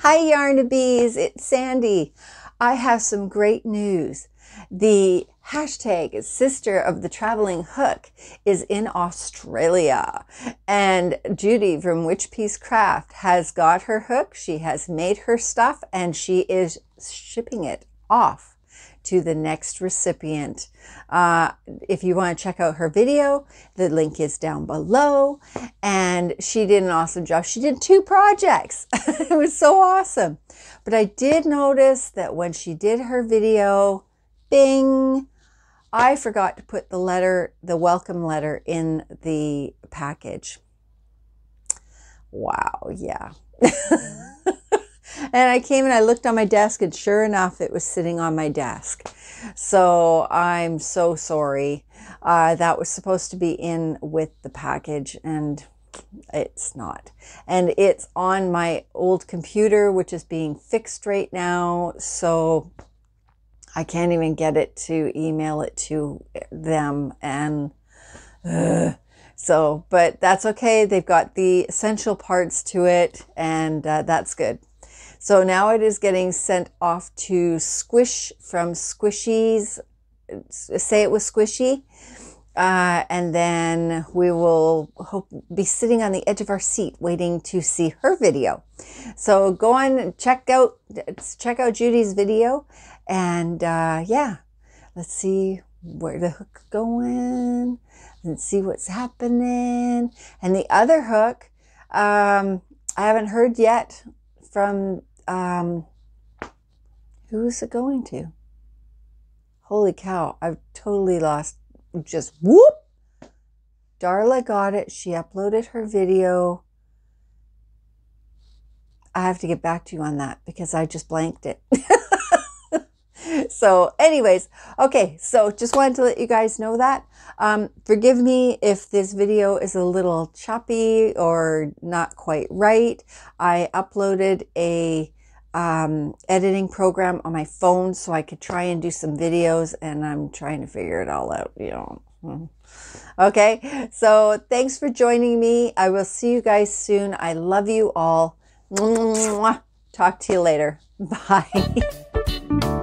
Hi Yarnabees, it's Sandy. I have some great news. The hashtag sisterhood of the traveling hook is in Australia. And Judy from Witchpeace Craft has got her hook. She has made her stuff and she is shipping it off to the next recipient. Uh, if you want to check out her video, the link is down below. And she did an awesome job. She did two projects. it was so awesome. But I did notice that when she did her video, bing, I forgot to put the letter, the welcome letter in the package. Wow, yeah. And I came and I looked on my desk, and sure enough, it was sitting on my desk. So I'm so sorry. Uh, that was supposed to be in with the package, and it's not. And it's on my old computer, which is being fixed right now. So I can't even get it to email it to them. And uh, so, but that's okay. They've got the essential parts to it, and uh, that's good. So now it is getting sent off to Squish from Squishies. Say it was Squishy. Uh, and then we will hope, be sitting on the edge of our seat waiting to see her video. So go on and check out, check out Judy's video. And uh, yeah, let's see where the hook going and see what's happening. And the other hook, um, I haven't heard yet from um, who is it going to? Holy cow, I've totally lost. Just whoop! Darla got it. She uploaded her video. I have to get back to you on that because I just blanked it. so, anyways, okay, so just wanted to let you guys know that. Um, forgive me if this video is a little choppy or not quite right. I uploaded a um, editing program on my phone so I could try and do some videos, and I'm trying to figure it all out, you know. Okay, so thanks for joining me. I will see you guys soon. I love you all. Talk to you later. Bye.